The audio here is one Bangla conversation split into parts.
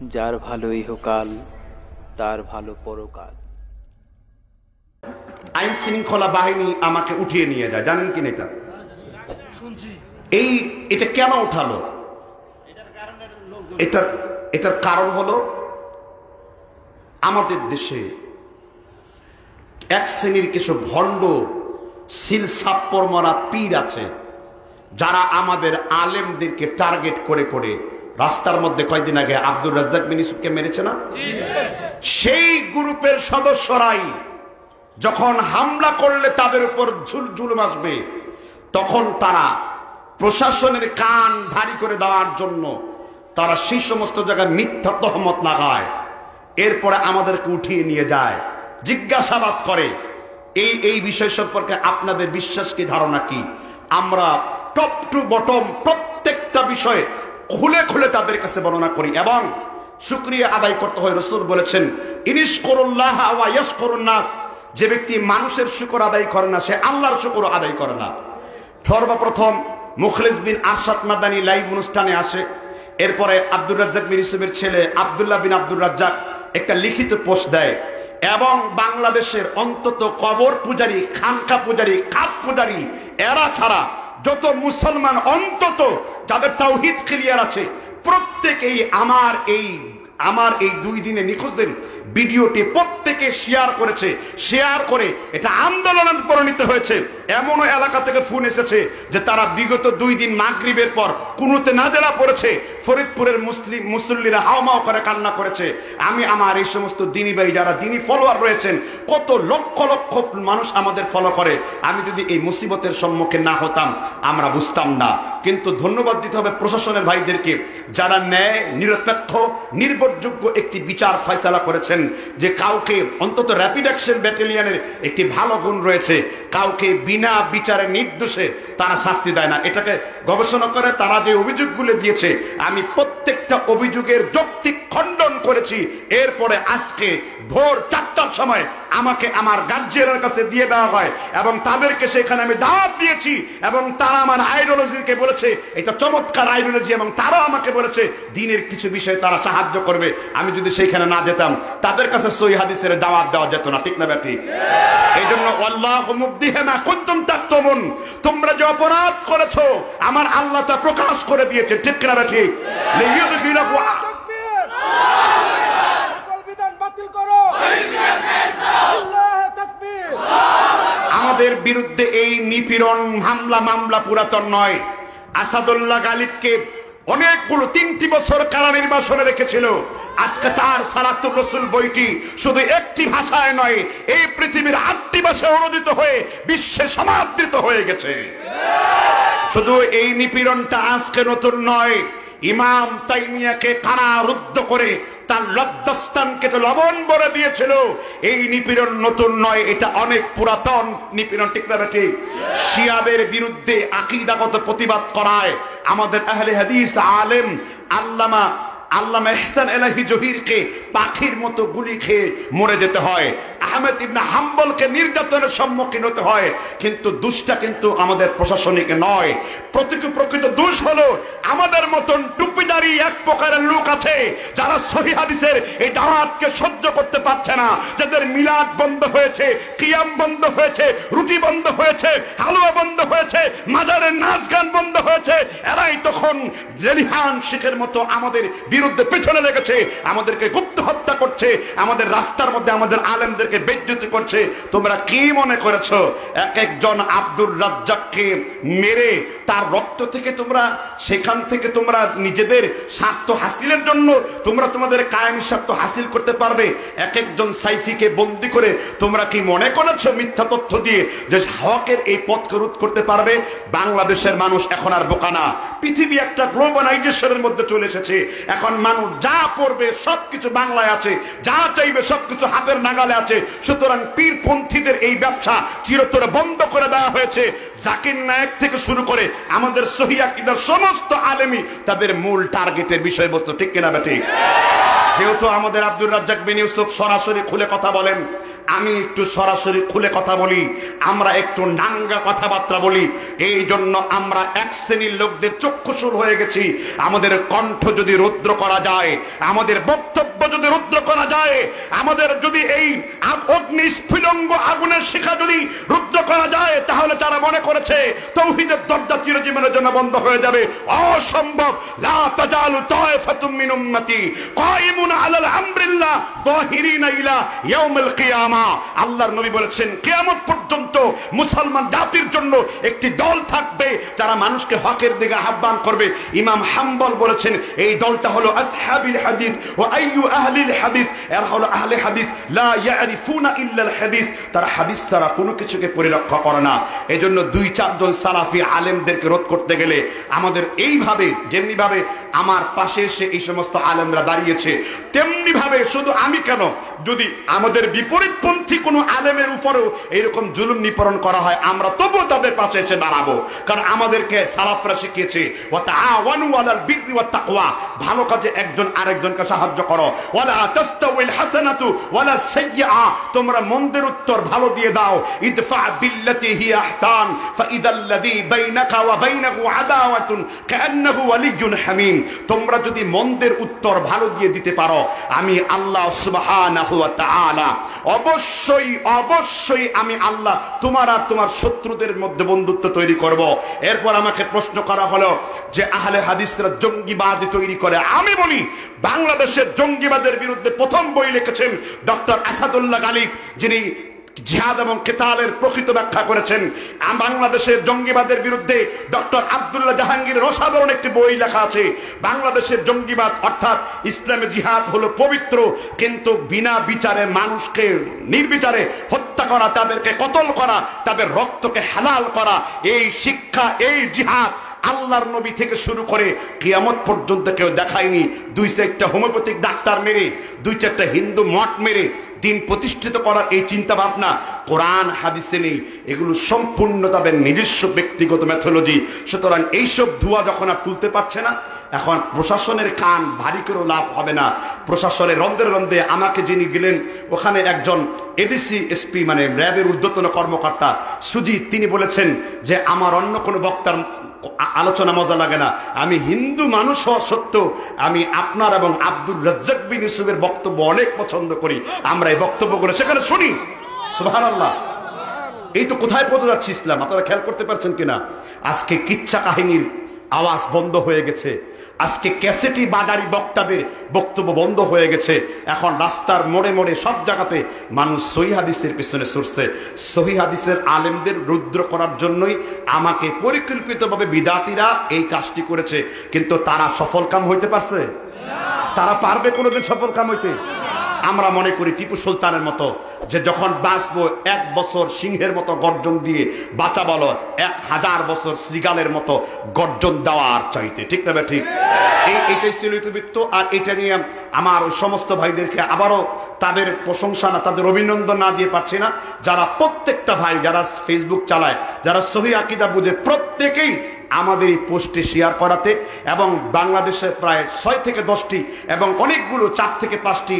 যার ভালো ইহকাল তার ভালো পরকাল। আইন শৃঙ্খলা বাহিনী আমাকে উঠিয়ে নিয়ে যায়। জানেন কিনা এটা? এই এটা কেন উঠালো? এটার এটার কারণ হলো আমাদের দেশে এক শ্রেণির কিছু ভণ্ড সিল সাপ্পর মরা পীর আছে যারা আমাদের আলেমদেরকে টার্গেট করে করে রাস্তার মধ্যে কয়েকদিন আগে আব্দুর রাজ্জাক বিন ইউসুফকে মেরেছে না? সেই গ্রুপের সদস্যরাই যখন হামলা করলে তাদের উপর ঝুল ঝুলুম আসবে তখন তারা প্রশাসনের কান ভারী করে দেওয়ার জন্য তারা সেই সমস্ত জায়গায় মিথ্যা তহমত লাগায় এরপরে আমাদেরকে উঠিয়ে নিয়ে যায় জিজ্ঞাসাবাদ করে এই এই বিষয় সম্পর্কে আপনাদের বিশ্বাস কি ধারণা কি? আমরা টপ টু বটম প্রত্যেকটা বিষয়ে খুলে খুলে তাদের কাছে বর্ণনা করি এবং শুক্রিয়া আদায় করতে হয় রসুল বলেছেন ইনিস করুল্লাহ করুন নাস। যে ব্যক্তি মানুষের শুকর আদায় করে না, সে আল্লাহর শুকর আদায় করে না। সর্বপ্রথম মুখলিস বিন আরশাদ মাদানি লাইভ অনুষ্ঠানে আসে। এরপরে আব্দুর রাজ্জাক বিন ইসুফের ছেলে আবদুল্লাহ বিন আব্দুর রাজ্জাক একটা লিখিত পোস্ট দেয় এবং বাংলাদেশের অন্তত কবর পূজারী, খানকা পূজারী কাপ পূজারী, এরা ছাড়া যত মুসলমান অন্তত যাদের তাওহিদ ক্লিয়ার আছে, প্রত্যেকেই আমার এই আমার এই দুই দিনে নিখোঁজদের ভিডিওটি প্রত্যেকে শেয়ার করেছে। শেয়ার করে এটা আন্দোলনে পরিণত হয়েছে। এমনও এলাকা থেকে ফোন এসেছে যে তারা বিগত দুই দিন মাগরীবের পর কুনোতে না দেওয়া পড়েছে। ফরিদপুরের মুসলিম মুসল্লিরা হাওমাও করে কান্না করেছে। আমি আমার এই সমস্ত দিনী ভাই যারা দিনী ফলোয়ার রয়েছেন, কত লক্ষ লক্ষ মানুষ আমাদের ফলো করে। আমি যদি এই মুসিবতের সম্মুখীন না হতাম, আমরা বুঝতাম না। কিন্তু ধন্যবাদ দিতে হবে প্রশাসনের ভাইদেরকে, যারা ন্যায়, নিরপেক্ষ, নির্ভরযোগ্য একটি বিচার ফয়সালা করেছেন, যে কাউকে অন্তত র্যাপিড অ্যাকশন ব্যাটালিয়নের একটি ভালো গুণ রয়েছে। কাউকে বিনা বিচারে নির্দোষে তারা শাস্তি দেয় না। এটাকে গবেষণা করে তারা যে অভিযোগগুলো দিয়েছে, আমি প্রত্যেকটা অভিযোগের যৌক্তিক খণ্ডন করেছি। এরপরে আজকে ভোর চারটার সময় আমাকে আমার গার্জিয়ানের কাছে দিয়ে দেওয়া হয় এবং তাদেরকে সেখানে আমি দাওয়াত দিয়েছি এবং তারা আমার আইডিওলজিকে বলেছে, এটা চমৎকার আইডিওলজি এবং তারাও আমাকে বলেছে, দিনের কিছু বিষয়ে তারা সাহায্য করবে। আমি যদি সেইখানে না যেতাম, তাদের কাছে সই হাদিসের দাওয়াত দেওয়া যেত না। ঠিক না ব্যাপী? এই জন্য তোমরা যে অপরাধ করেছ, আমার আল্লাহ তা প্রকাশ করে দিয়েছে। ঠিক না ব্যাপী লিইয়ুদখিলাকু সকল বিধান বাতিল করো। তাকবীর। আমাদের বিরুদ্ধে এই নিপীড়ন হামলা মামলা পুরাতন নয়। আসাদুল্লাহ গালিবকে অনেকগুলো তিনটি বছর কারা নির্বাসনে রেখেছিল। আজকে তার সালাতুর রসুল বইটি শুধু একটি ভাষায় নয় এই পৃথিবীর আটটি ভাষায় অনুদিত হয়ে বিশ্বে সমাদৃত হয়ে গেছে। শুধু এই নিপীড়নটা আজকে নতুন নয় ইমাম তাইমিয়াকে কারারুদ্ধ করে তার লব্ধস্থানকে তো লবণ বলে দিয়েছিল। এই নিপীড়ন নতুন নয়, এটা অনেক পুরাতন নিপীড়ন, ঠিক না ঠিক শিয়াবের বিরুদ্ধে আকিদাগত প্রতিবাদ করায় আমাদের আহলে হাদিস আলেম আল্লামা আল্লাহ মেহসান এলাহি জহিরকে পাখির মতো গুলি খেয়ে মরে যেতে হয়। আহমেদ ইবনা হাম্বলকে নির্যাতনের সম্মুখীন হতে হয়। কিন্তু দুষ্টা কিন্তু আমাদের প্রশাসনিক নয়। প্রতিকূ প্রকৃত দোষ হলো আমাদের মতন টুপিদারি এক প্রকারের লোক আছে, যারা সহি হাদিসের এই দাওয়াতকে সহ্য করতে পারছে না। যাদের মিলাদ বন্ধ হয়েছে, কিয়াম বন্ধ হয়েছে, রুটি বন্ধ হয়েছে, হালুয়া বন্ধ হয়েছে মাজারের নাচ গান বন্ধ হয়েছে, এরাই তখন জেলিহান শিখের মতো আমাদের বিরুদ্ধে পেছনে লেগেছে আমাদেরকে গুপ্ত হত্যা করছে, আমাদের রাস্তার মধ্যে আমাদের আলেমদেরকে বেজ্জতি করছে। তোমরা কি মনে করেছ? এক একজন আব্দুর রাজ্জাককে মেরে তার রক্ত থেকে তোমরা, সেখান থেকে তোমরা নিজেদের স্বার্থ হাসিলের জন্য তোমরা তোমাদের কায়েমি স্বার্থ হাসিল করতে পারবে। এক একজন সাইফিকে বন্দি করে তোমরা কি মনে করেছ মিথ্যা তথ্য দিয়ে যে হকের এই পথকে রোধ করতে পারবে? বাংলাদেশের মানুষ এখন আর বোকা না। পৃথিবী একটা গ্লোবালাইজেশনের মধ্যে চলে এসেছে। এখন মানুষ যা পড়বে সবকিছু বাংলায় আছে। যা চাইবে সবকিছু হাতের নাগালে আছে। সুতরাং পীরপন্থীদের এই ব্যবসা চিরতরে বন্ধ করে দেওয়া হয়েছে। জাকির নায়ক থেকে শুরু করে আমাদের সহিদার সমস্ত আলেমি তাদের মূল টার্গেটের বিষয়বস্তু, ঠিক কিনা বেটি যেহেতু আমাদের আব্দুল রাজ্জাক বিন ইউসুফ সরাসরি খুলে কথা বলেন আমি একটু সরাসরি খুলে কথা বলি, আমরা একটু নাঙ্গা কথাবার্তা বলি। এই জন্য আমরা এক শ্রেণির লোকদের চক্ষুশুল হয়ে গেছি। আমাদের কণ্ঠ যদি রুদ্র করা যায়, আমাদের বক্তব্য যদি রুদ্র করা যায়, আমাদের যদি এই অগ্নি স্ফুলঙ্গ আগুনের শিখা যদি রুদ্র করা যায়, তাহলে তারা মনে করেছে তৌহিদের দরজা চিরজীবনের জন্য বন্ধ হয়ে যাবে। অসম্ভব। লা আল্লাহর নবী বলেছেন, কিয়ামত পর্যন্ত মুসলমান জাতির জন্য একটি দল থাকবে, যারা মানুষকে হকের দিকে আহ্বান করবে। ইমাম হাম্বল বলেছেন, এই দলটা হলো আসহাবিল হাদিস ও আইয়ু আহলিল হাদিস। এরা হলো আহলে হাদিস। লা ইয়ারিফুনা ইল্লাল হাদিস। তারা হাদিস কোনো কিছুকে পরিরক্ষা করে না। এজন্য দুই, চারজন সালাফি আলেমদেরকে রোধ করতে গেলে আমাদের এইভাবে যেমনি ভাবে আমার পাশে এসে এই সমস্ত আলেমরা দাঁড়িয়েছে তেমনি ভাবে শুধু আমি কেন, যদি আমাদের বিপরীতপন্থী কোনো আলেমের উপরেও এরকম জুলুম নিপরণ করা হয়, আমরা তবুও তাদের পাশে এসে দাঁড়াবো। কারণ আমাদেরকে সালাফরা শিখিয়েছে ভালো কাজে একজন আরেকজনকে সাহায্য করো। তোমরা মন্দের উত্তর ভালো দিয়ে দাও। তোমরা যদি মন্দের উত্তর ভালো দিয়ে দিতে পারো, আমি আল্লাহ সুবহানাহু তাআলা। অবশ্যই অবশ্যই আমি আল্লাহ তোমার আর তোমার শত্রুদের মধ্যে বন্ধুত্ব তৈরি করব। এরপর আমাকে প্রশ্ন করা হলো যে আহলে হাদিসরা জঙ্গিবাদ তৈরি করে। আমি বলি, বাংলাদেশের জঙ্গিবাদের বিরুদ্ধে প্রথম বই লিখেছেন ডক্টর আসাদুল্লাহ গালিব, যিনি জিহাদ এবং কেতালের প্রকৃত ব্যাখ্যা করেছেন। বাংলাদেশের জঙ্গিবাদের বিরুদ্ধে ডক্টর আব্দুল্লাহ জাহাঙ্গীরের অসাধারণ একটি বই লেখা আছে। বাংলাদেশের জঙ্গিবাদ অর্থাৎ ইসলামে জিহাদ হলো পবিত্র, কিন্তু বিনা বিচারে মানুষকে নির্বিচারে হত্যা করা, তাদেরকে কতল করা, তাদের রক্তকে হালাল করা, এই শিক্ষা, এই জিহাদ আল্লাহর নবী থেকে শুরু করে কিয়ামত পর্যন্ত কেউ দেখায়নি। দুই চারটা হোমিওপ্যাথিক ডাক্তার মেরে, দুই চারটা হিন্দু মঠ মেরে দিন প্রতিষ্ঠিত করার এই চিন্তা ভাবনা কোরআন, হাদিসে নেই। এগুলো সম্পূর্ণ তাদের নিজস্ব ব্যক্তিগত ম্যাথোলজি সুতরাং এইসব ধোয়া যখন আর তুলতে পারছে না, এখন প্রশাসনের কান ভারী করেও লাভ হবে না। প্রশাসনের রন্ধে রন্ধে আমাকে যিনি গেলেন, ওখানে একজন এডিসি এসপি মানে র্যাবের ঊর্ধ্বতন কর্মকর্তা সুজিত, তিনি বলেছেন যে আমার অন্য কোনো বক্তার আলোচনা মজা লাগে না। আমি হিন্দু মানুষ হওয়া সত্ত্বেও আমি আপনার এবং আব্দুল রজ্জাক বিন ইউসুফের বক্তব্য অনেক পছন্দ করি। আমরা এই বক্তব্য করে সেখানে শুনি। আল্লাহ এই তো কোথায় পৌঁছে যাচ্ছে ইসলাম? আপনারা খেয়াল করতে পারছেন কিনা? আজকে কিচ্ছা কাহিনীর আওয়াজ বন্ধ হয়ে গেছে। আজকে ক্যাসেটি বাগারি বক্তাদের বক্তব্য বন্ধ হয়ে গেছে। এখন রাস্তার মোড়ে মোড়ে সব জায়গাতে মানুষ সহিহাদিসের পিছনে ছুটছে। সহিহাদিসের আলেমদের রুদ্র করার জন্যই আমাকে পরিকল্পিতভাবে বিদাতিরা এই কাজটি করেছে। কিন্তু তারা সফল কাম হইতে পারছে? তারা পারবে কোনোদিন সফল কাম হইতে? আমরা মনে করি টিপু সুলতানের মতো, যে যখন বাঁচবো এক বছর সিংহের মতো গর্জন দিয়ে বাঁচা বলো এক হাজার বছর শ্রীগালের মতো গর্জন দেওয়ার চাইতে। ঠিক না ঠিক এই এটাই ছিল ইতিবৃত্ত, আর এটা নিয়ে আমার ওই সমস্ত ভাইদেরকে আবারও তাদের প্রশংসা না, তাদের অভিনন্দন না দিয়ে পারছি না। যারা প্রত্যেকটা ভাই যারা ফেসবুক চালায়, যারা সহি আকিদা বুঝে, প্রত্যেকেই আমাদের এই পোস্টে শেয়ার করাতে এবং বাংলাদেশের প্রায় ছয় থেকে দশটি এবং অনেকগুলো চার থেকে পাঁচটি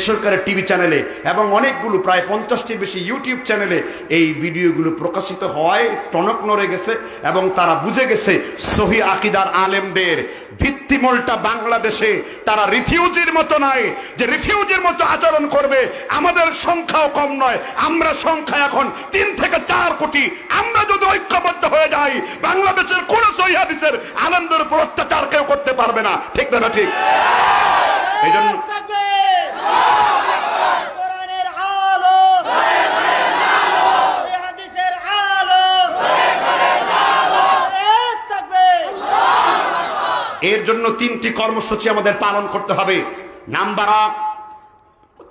বেসরকারি টিভি চ্যানেলে এবং অনেকগুলো প্রায় পঞ্চাশটির বেশি ইউটিউব চ্যানেলে এই ভিডিওগুলো প্রকাশিত হওয়ায় টনক নড়ে গেছে এবং তারা বুঝে গেছে সহি আকিদার আলেমদের ভিত্তিমূলটা বাংলাদেশে তারা রিফিউজির মতো নয়। যে রিফিউজির মতো আচরণ করবে আমাদের সংখ্যাও কম নয়। আমরা সংখ্যা এখন তিন থেকে চার কোটি। আমরা যদি ঐক্যবদ্ধ হয়ে যাই বাংলাদেশের কোন সহিদের আনন্দের উপর অত্যাচার কেউ করতে পারবে না। ঠিক না না ঠিক? এই জন্য এর জন্য তিনটি কর্মসূচি আমাদের পালন করতে হবে। নাম্বার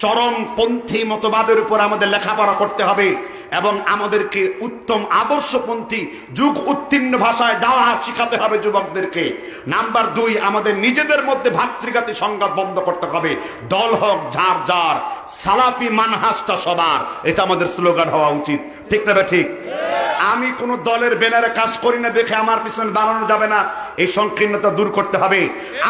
চরমপন্থী মতবাদের উপর আমাদের লেখাপড়া করতে হবে। এবং আমাদেরকে উত্তম আদর্শপন্থী, যুগ উত্তীর্ণ ভাষায় দাওয়া শিখাতে হবে যুবকদেরকে। নাম্বার দুই, আমাদের নিজেদের মধ্যে ভাতৃঘাতী সংঘাত বন্ধ করতে হবে। দল হোক ঝাড় ঝাড় সালাফি মানহাসটা সবার। এটা আমাদের স্লোগান হওয়া উচিত। ঠিক না ঠিক? আমি কোন দলের ব্যানারে কাজ করি না দেখে আমার পিছনে দাঁড়ানো যাবে না। এই সংকীর্ণতা দূর করতে হবে।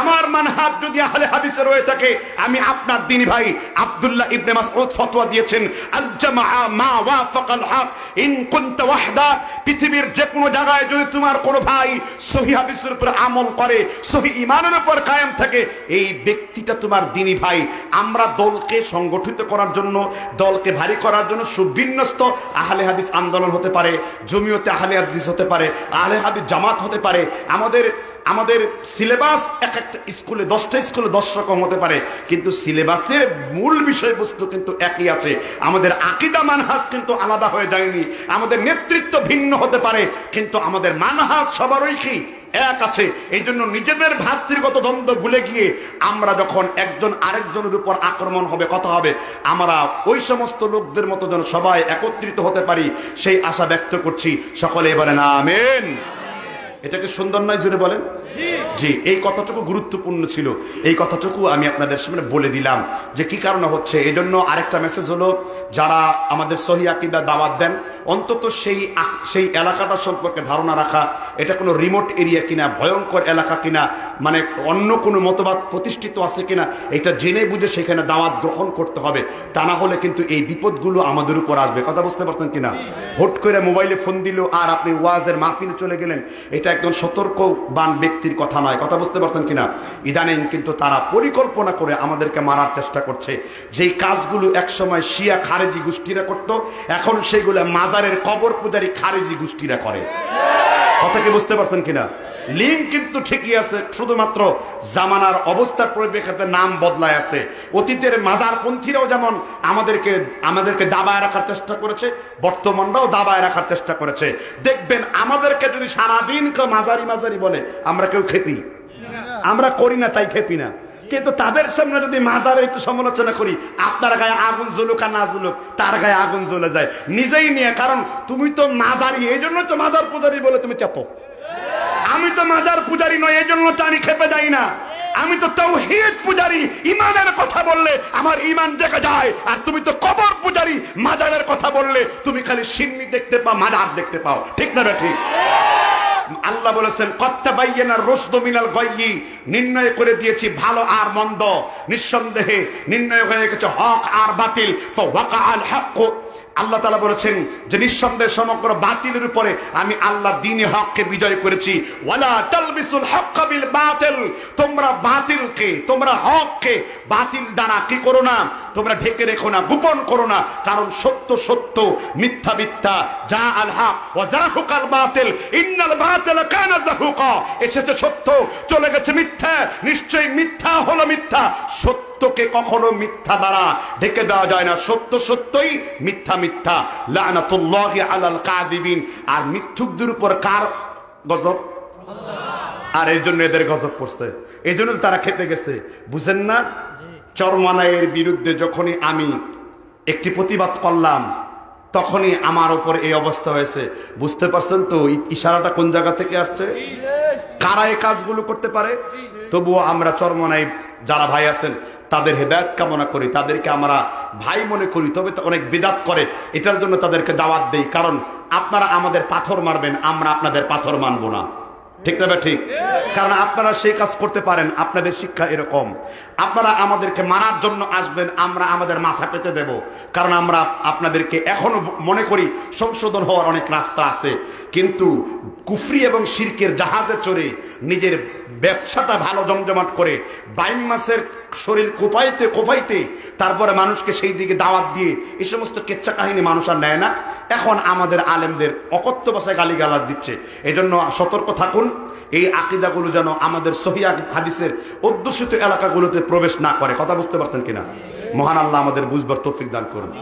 আমার মানহাজ যদি আহলে হাদিসে রয়ে থাকে, আমি আপনার দিনী ভাই আব্দুল্লাহ ইবনে মাসউদ ফতোয়া দিয়েছেন আল জামাআ মা ওয়াফাকাল হক ইন কুনতা ওয়াহদা। পৃথিবীর যে কোনো জায়গায় যদি তোমার কোনো ভাই সহি হাদিসের উপর আমল করে, সহি ইমানের উপর কায়েম থাকে, এই ব্যক্তিটা তোমার দিনী ভাই। আমরা দলকে সংগঠিত করার জন্য, দলকে ভারী করার জন্য সুবিন্যস্ত আহলে হাদিস আন্দোলন হতে পারে। জমিয়তে আহলে হাদিস হতে পারে, আহলে হাদিস জামাত হতে পারে, আমাদের আমাদের সিলেবাস এক একটা স্কুলে, দশটা স্কুলে দশ রকম হতে পারে, কিন্তু সিলেবাসের মূল বিষয়বস্তু কিন্তু একই আছে। আমাদের আকিদা মানহাজ কিন্তু আলাদা হয়ে যায়নি, আমাদের নেতৃত্ব ভিন্ন হতে পারে, কিন্তু আমাদের মানহাজ সবারই কি? এক আছে। এই জন্য নিজেদের ভাতৃগত দ্বন্দ্ব ভুলে গিয়ে আমরা যখন একজন আরেকজনের উপর আক্রমণ হবে, কথা হবে, আমরা ওই সমস্ত লোকদের মতো যেন সবাই একত্রিত হতে পারি, সেই আশা ব্যক্ত করছি। সকলে বলেন, আমেন। এটাকে সুন্দর নয় জুড়ে বলেন। জি। এই কথাটুকু গুরুত্বপূর্ণ ছিল। এই কথাটুকু আমি আপনাদের সামনে বলে দিলাম যে কি কারণে হচ্ছে। এই জন্য আরেকটা মেসেজ হলো যারা আমাদের সহি আকিদা দাওয়াত দেন অন্তত সেই সেই এলাকাটা সম্পর্কে ধারণা রাখা। এটা কোনো রিমোট এরিয়া কিনা ভয়ঙ্কর এলাকা কিনা মানে অন্য কোনো মতবাদ প্রতিষ্ঠিত আছে কিনা এটা জেনে বুঝে সেখানে দাওয়াত গ্রহণ করতে হবে। তা না হলে কিন্তু এই বিপদগুলো আমাদের উপর আসবে। কথা বুঝতে পারছেন কিনা? হুট করে মোবাইলে ফোন দিল আর আপনি ওয়াজের মাহফিলে চলে গেলেন। এটা একদম সতর্কবান ব্যক্তির কথা নয়। কথা বুঝতে পারছেন কিনা? ইদানিং কিন্তু তারা পরিকল্পনা করে আমাদেরকে মারার চেষ্টা করছে। যেই কাজগুলো একসময় শিয়া খারেজি গোষ্ঠীরা করত, এখন সেগুলো মাজারের কবর পূজারী খারেজি গোষ্ঠীরা করে। কথা কি বুঝতে পারছেন কিনা? লিঙ্ক কিন্তু ঠিকই আছে, শুধুমাত্র জামানার অবস্থার পরিপ্রেক্ষিতে নাম বদলায় আছে। অতীতের মাজারপন্থীরাও যেমন আমাদেরকে আমাদেরকে দাবায় রাখার চেষ্টা করেছে, বর্তমানরাও দাবায় রাখার চেষ্টা করেছে। দেখবেন আমাদেরকে যদি সারাদিন কেউ মাঝারি মাঝারি বলে, আমরা কেউ খেপি। আমরা করি না, তাই খেপি না। কিন্তু তাদের সামনে যদি মাজারে একটু সমালোচনা করি, আপনার গায়ে আগুন জ্বলুক আর না জ্বলুক, তার গায়ে আগুন জ্বলে যায়। নিজেই নিয়ে, কারণ তুমি তো মাজারি, এই জন্য তো মাজার পূজারি বলে তুমি চাপো। আমি তো মাজার পূজারি নয়, এই জন্য তো আমি খেপে যাই না। আমি তো তৌহিদ পূজারি, ইমানের কথা বললে আমার ইমান দেখা যায়। আর তুমি তো কবর পূজারি, মাজারের কথা বললে তুমি খালি সিন্নি দেখতে পাও, মাজার দেখতে পাও। ঠিক না ঠিক? আল্লাহ বলেছেন কত্তা বাইয়েনার রোসদ মিনাল গয়ি নির্ণয় করে দিয়েছি, ভালো আর মন্দ। নিঃসন্দেহে নির্ণয় হয়ে গেছে হক আর বাতিল। ফাওয়াকা আল হক আল্লাহ তালা বলেছেন যে নিঃসন্দেহে সমগ্র বাতিলের উপরে আমি আল্লাহ দিনে হককে বিজয় করেছি। তোমরা বাতিলকে, তোমরা হককে বাতিল দ্বারা কি করো না? তোমরা ঢেকে রেখো না, গোপন করো না। কারণ সত্য সত্য, মিথ্যা মিথ্যা। যা আল হক, ওয়া জাহুকাল বাতিল। ইন্নাল বাতিল কানা জাহুকা এসেছে সত্য, চলে গেছে মিথ্যা। নিশ্চয়ই মিথ্যা হলো মিথ্যা। সত্যকে কখনো মিথ্যা দ্বারা ঢেকে দেওয়া যায় না। সত্য সত্যই মিথ্যা মিথ্যা। আলাল কাযিবিন। আর মিথ্যুকদের উপর কার গজব? আর এই জন্য এদের গজব পড়ছে। এই জন্য তারা খেপে গেছে। বুঝেন না? চরমানায়ের বিরুদ্ধে যখনই আমি একটি প্রতিবাদ করলাম, তখনই আমার উপর এই অবস্থা হয়েছে। বুঝতে পারছেন তো ইশারাটা কোন জায়গা থেকে আসছে? কারা এই কাজগুলো করতে পারে? তবুও আমরা চরমনাই যারা ভাই আছেন তাদের হেদায়ত কামনা করি, তাদেরকে আমরা ভাই মনে করি, তবে অনেক বিদাত করে, এটার জন্য তাদেরকে দাওয়াত দেই, কারণ আপনারা আমাদের পাথর মারবেন, আমরা আপনাদের পাথর মানব না। ঠিক না ঠিক? কারণ আপনারা সেই কাজ করতে পারেন, আপনাদের শিক্ষা এরকম। আপনারা আমাদেরকে মানার জন্য আসবেন, আমরা আমাদের মাথা পেতে দেব। কারণ আমরা আপনাদেরকে এখনও মনে করি, সংশোধন হওয়ার অনেক রাস্তা আছে। কিন্তু কুফরি এবং শিরকের জাহাজে চড়ে নিজের ব্যবসাটা ভালো জমজমাট করে বাইন মাসের শরীর কোপাইতে কোপাইতে তারপরে মানুষকে সেই দিকে দাওয়াত দিয়ে এই সমস্ত কেচ্ছা কাহিনী মানুষ আর নেয় না। এখন আমাদের আলেমদের অকথ্য গালি গালিগালাজ দিচ্ছে। এজন্য জন্য সতর্ক থাকুন। এই আকিদাগুলো যেন আমাদের সহিয়া হাদিসের অধ্যুষিত এলাকাগুলোতে প্রবেশ না করে। কথা বুঝতে পারছেন কিনা? মহান আল্লাহ আমাদের বুঝবার তৌফিক দান করুন।